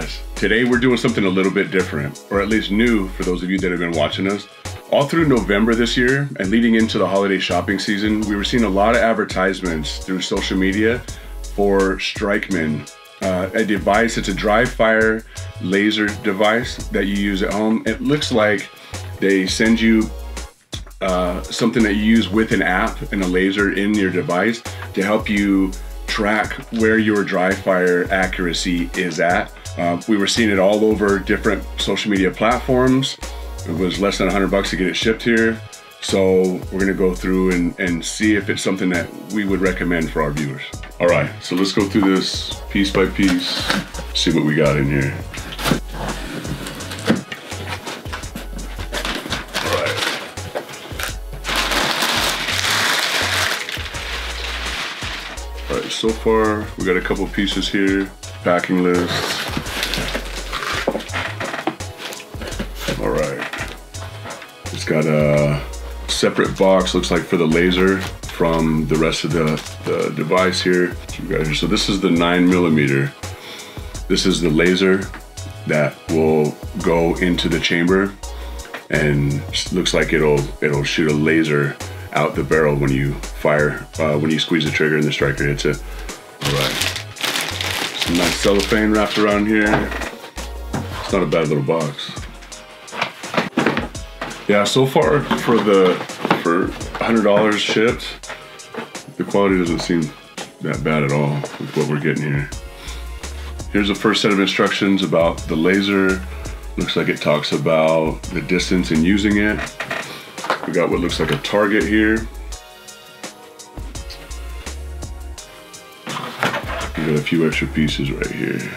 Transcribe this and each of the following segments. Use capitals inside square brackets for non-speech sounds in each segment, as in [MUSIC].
guys, today we're doing something a little bit different, or at least new for those of you that have been watching us. All through November this year and leading into the holiday shopping season, we were seeing a lot of advertisements through social media for Strikeman, uh, a device. It's a dry fire laser device that you use at home. It looks like they send you uh, something that you use with an app and a laser in your device to help you track where your dry fire accuracy is at. Uh, we were seeing it all over different social media platforms. It was less than 100 bucks to get it shipped here. So we're gonna go through and, and see if it's something that we would recommend for our viewers. All right, so let's go through this piece by piece, see what we got in here. All right. All right, so far we got a couple pieces here, packing list. Got a separate box, looks like for the laser from the rest of the, the device here. So, this is the nine millimeter. This is the laser that will go into the chamber and looks like it'll it'll shoot a laser out the barrel when you fire, uh, when you squeeze the trigger and the striker hits it. All right. Some nice cellophane wrapped around here. It's not a bad little box. Yeah, so far for the for $100 shipped, the quality doesn't seem that bad at all with what we're getting here. Here's the first set of instructions about the laser. Looks like it talks about the distance and using it. We got what looks like a target here. We got a few extra pieces right here.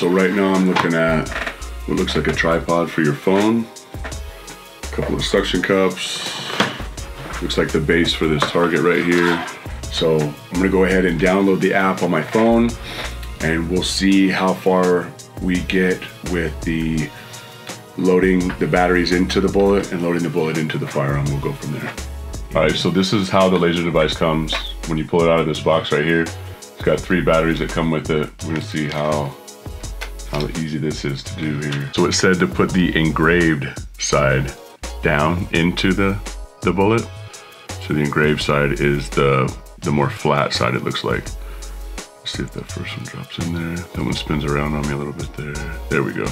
So right now I'm looking at what looks like a tripod for your phone. A couple of suction cups. Looks like the base for this target right here. So I'm gonna go ahead and download the app on my phone and we'll see how far we get with the loading the batteries into the bullet and loading the bullet into the firearm. We'll go from there. All right, so this is how the laser device comes when you pull it out of this box right here. It's got three batteries that come with it. We're gonna see how how easy this is to do here. So it said to put the engraved side down into the, the bullet. So the engraved side is the, the more flat side it looks like. Let's see if that first one drops in there. That one spins around on me a little bit there. There we go.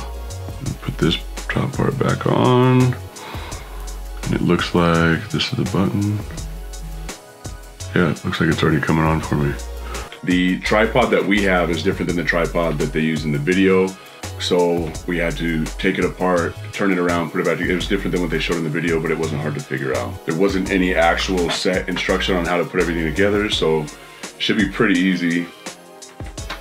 Put this top part back on. And it looks like this is the button. Yeah, it looks like it's already coming on for me. The tripod that we have is different than the tripod that they use in the video. So we had to take it apart, turn it around, put it back together. It was different than what they showed in the video, but it wasn't hard to figure out. There wasn't any actual set instruction on how to put everything together, so it should be pretty easy.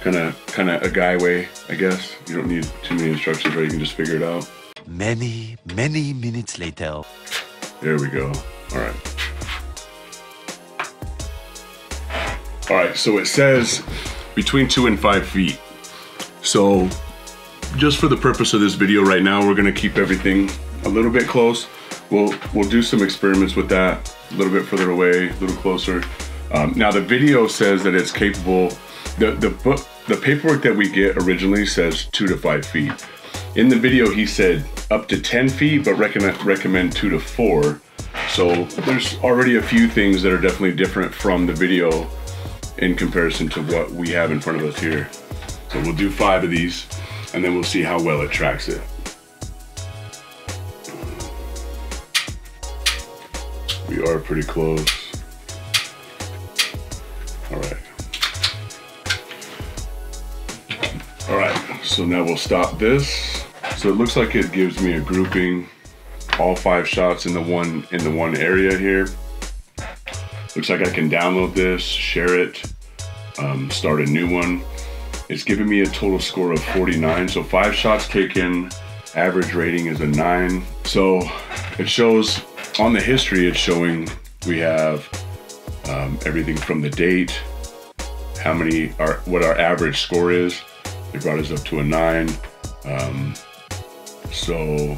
Kind of, kind of a guy way, I guess. You don't need too many instructions, right? You can just figure it out. Many, many minutes later. There we go. All right. All right, so it says between two and five feet. So just for the purpose of this video right now, we're gonna keep everything a little bit close. We'll, we'll do some experiments with that a little bit further away, a little closer. Um, now the video says that it's capable, the, the, book, the paperwork that we get originally says two to five feet. In the video, he said up to 10 feet, but recommend, recommend two to four. So there's already a few things that are definitely different from the video in comparison to what we have in front of us here. So we'll do five of these and then we'll see how well it tracks it. We are pretty close. All right. All right, so now we'll stop this. So it looks like it gives me a grouping, all five shots in the one in the one area here. Looks like I can download this, share it, um, start a new one. It's giving me a total score of 49. So five shots taken, average rating is a nine. So it shows on the history, it's showing we have um, everything from the date, how many are, what our average score is. It brought us up to a nine. Um, so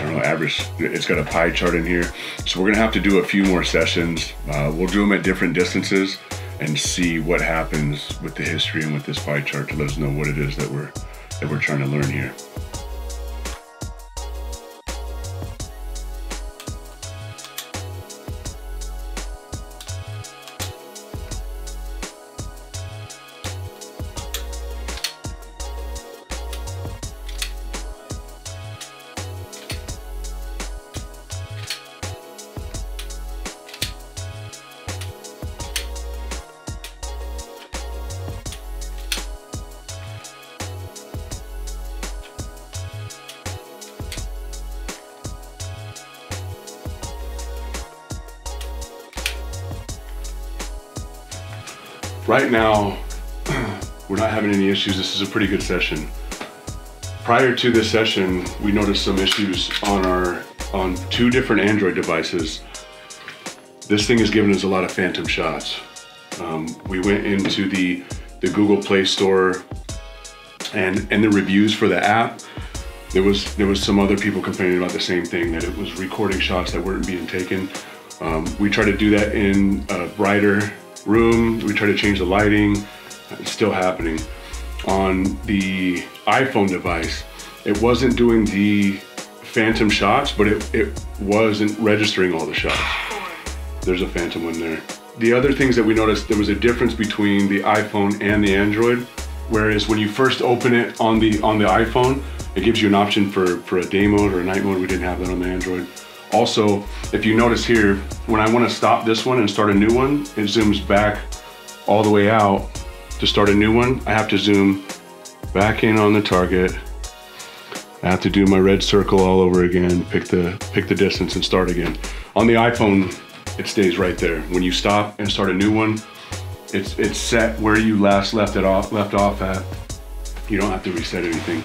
I don't know, average, it's got a pie chart in here. So we're gonna have to do a few more sessions. Uh, we'll do them at different distances and see what happens with the history and with this pie chart to let us know what it is that we're that we're trying to learn here. Right now, [CLEARS THROAT] we're not having any issues. This is a pretty good session. Prior to this session, we noticed some issues on our on two different Android devices. This thing has given us a lot of phantom shots. Um, we went into the the Google Play Store and and the reviews for the app. There was there was some other people complaining about the same thing that it was recording shots that weren't being taken. Um, we tried to do that in a brighter room. We tried to change the lighting. It's still happening. On the iPhone device, it wasn't doing the phantom shots, but it, it wasn't registering all the shots. There's a phantom one there. The other things that we noticed, there was a difference between the iPhone and the Android. Whereas when you first open it on the on the iPhone, it gives you an option for, for a day mode or a night mode. We didn't have that on the Android. Also, if you notice here, when I want to stop this one and start a new one, it zooms back all the way out. To start a new one, I have to zoom back in on the target. I have to do my red circle all over again, pick the, pick the distance and start again. On the iPhone, it stays right there. When you stop and start a new one, it's, it's set where you last left it off, left off at. You don't have to reset anything.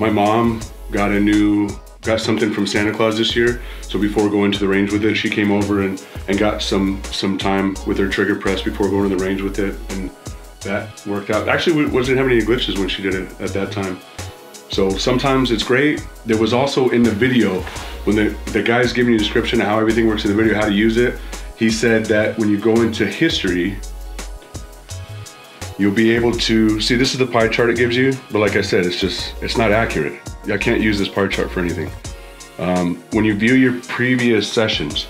My mom got a new got something from Santa Claus this year. So before going to the range with it, she came over and, and got some some time with her trigger press before going to the range with it. And that worked out. Actually, we wasn't having any glitches when she did it at that time. So sometimes it's great. There was also in the video, when the, the guy's giving you a description of how everything works in the video, how to use it, he said that when you go into history, you'll be able to see this is the pie chart it gives you but like i said it's just it's not accurate i can't use this pie chart for anything. Um, when you view your previous sessions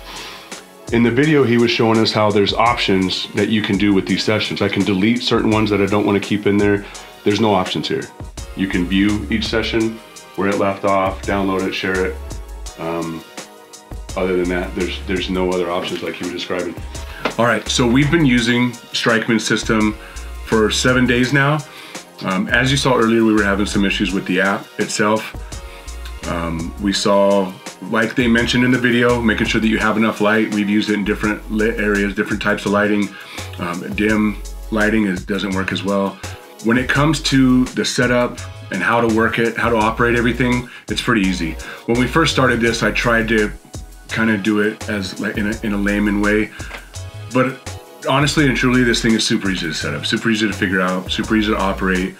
in the video he was showing us how there's options that you can do with these sessions. I can delete certain ones that i don't want to keep in there. There's no options here. You can view each session where it left off download it share it. Um, other than that there's there's no other options like you were describing. All right so we've been using strikeman system for seven days now. Um, as you saw earlier, we were having some issues with the app itself. Um, we saw, like they mentioned in the video, making sure that you have enough light. We've used it in different lit areas, different types of lighting. Um, dim lighting is, doesn't work as well. When it comes to the setup and how to work it, how to operate everything, it's pretty easy. When we first started this, I tried to kind of do it as like in a, in a layman way, but honestly and truly, this thing is super easy to set up, super easy to figure out, super easy to operate.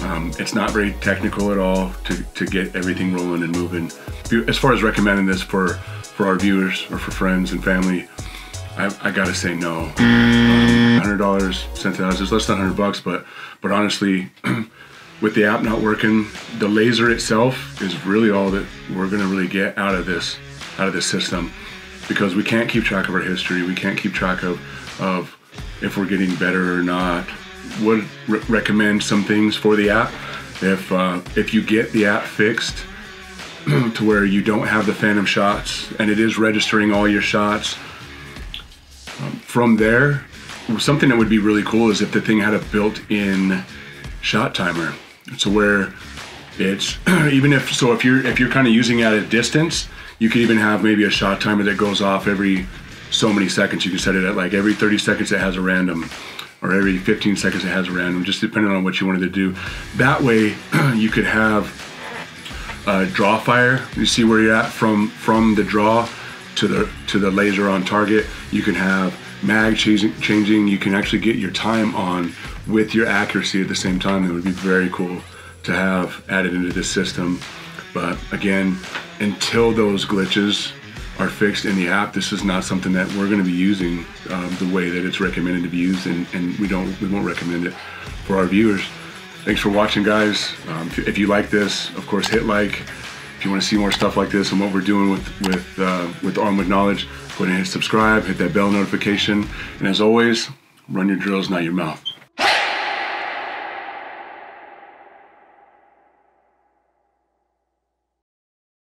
Um, it's not very technical at all to, to get everything rolling and moving. As far as recommending this for, for our viewers or for friends and family, I, I gotta say no. Um, hundred dollars, sent to us. It's less than hundred bucks, but but honestly, [CLEARS THROAT] with the app not working, the laser itself is really all that we're gonna really get out of this out of this system because we can't keep track of our history. We can't keep track of of if we're getting better or not. Would re- recommend some things for the app. If uh, if you get the app fixed [CLEARS THROAT] to where you don't have the phantom shots and it is registering all your shots, um, from there, something that would be really cool is if the thing had a built-in shot timer. So where it's [CLEARS THROAT] even if so if you're if you're kind of using at a distance, you could even have maybe a shot timer that goes off every so many seconds. You can set it at like every 30 seconds it has a random, or every 15 seconds it has a random, just depending on what you wanted to do. That way, [CLEARS THROAT] you could have a draw fire. You see where you're at from from the draw to the to the laser on target. You can have mag changing. changing. You can actually get your time on with your accuracy at the same time. It would be very cool to have added into this system. But again, until those glitches are fixed in the app. This is not something that we're going to be using um, the way that it's recommended to be used, and, and we don't we won't recommend it for our viewers. Thanks for watching, guys. Um, if, if you like this, of course, hit like. If you want to see more stuff like this and what we're doing with with uh, with Armed with Knowledge, go ahead and hit subscribe, hit that bell notification, and as always, run your drills, not your mouth.